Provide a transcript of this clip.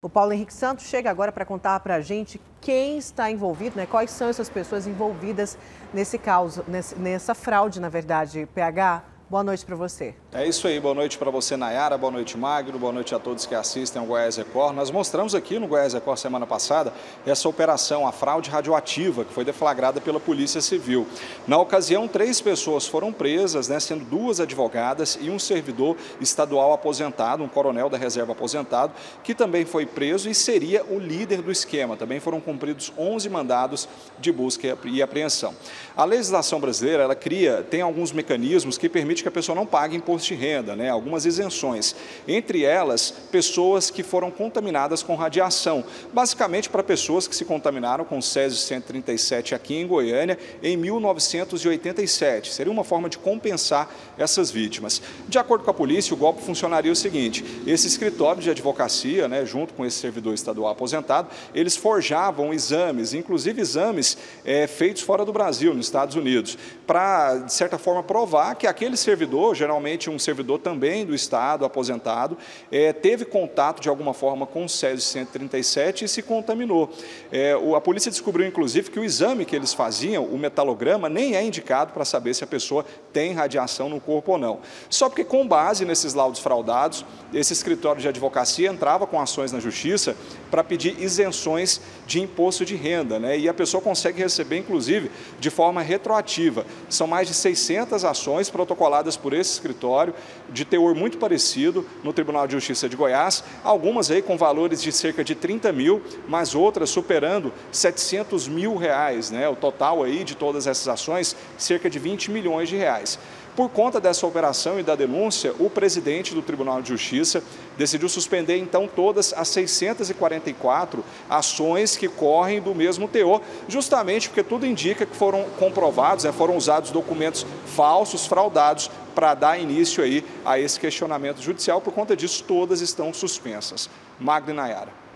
O Paulo Henrique Santos chega agora para contar para a gente quem está envolvido, né? quais são essas pessoas envolvidas nesse caos, nessa fraude, na verdade, PH. Boa noite para você. É isso aí, boa noite para você, Nayara, boa noite, Magno, boa noite a todos que assistem ao Goiás Record. Nós mostramos aqui no Goiás Record semana passada essa operação, a fraude radioativa, que foi deflagrada pela Polícia Civil. Na ocasião, três pessoas foram presas, né, sendo duas advogadas e um servidor estadual aposentado, um coronel da reserva aposentado, que também foi preso e seria o líder do esquema. Também foram cumpridos 11 mandados de busca e apreensão. A legislação brasileira, ela cria, tem alguns mecanismos que permitem permite que a pessoa não pague imposto de renda, né? algumas isenções. Entre elas, pessoas que foram contaminadas com radiação. Basicamente para pessoas que se contaminaram com Césio 137 aqui em Goiânia em 1987. Seria uma forma de compensar essas vítimas. De acordo com a polícia, o golpe funcionaria o seguinte: esse escritório de advocacia, né, junto com esse servidor estadual aposentado, eles forjavam exames, inclusive exames é, feitos fora do Brasil, nos Estados Unidos, para, de certa forma, provar que aqueles servidor, geralmente um servidor também do Estado, aposentado, é, teve contato de alguma forma com o Césio 137 e se contaminou. É, o, a polícia descobriu, inclusive, que o exame que eles faziam, o metalograma, nem é indicado para saber se a pessoa tem radiação no corpo ou não. Só porque, com base nesses laudos fraudados, esse escritório de advocacia entrava com ações na justiça para pedir isenções de imposto de renda, né? e a pessoa consegue receber, inclusive, de forma retroativa. São mais de 600 ações protocoladas por esse escritório, de teor muito parecido no Tribunal de Justiça de Goiás, algumas aí com valores de cerca de 30 mil, mas outras superando 700 mil reais, né? o total aí de todas essas ações, cerca de 20 milhões de reais. Por conta dessa operação e da denúncia, o presidente do Tribunal de Justiça decidiu suspender então todas as 644 ações que correm do mesmo teor, justamente porque tudo indica que foram comprovados, né, foram usados documentos falsos, fraudados, para dar início aí a esse questionamento judicial. Por conta disso, todas estão suspensas. Magna Nayara.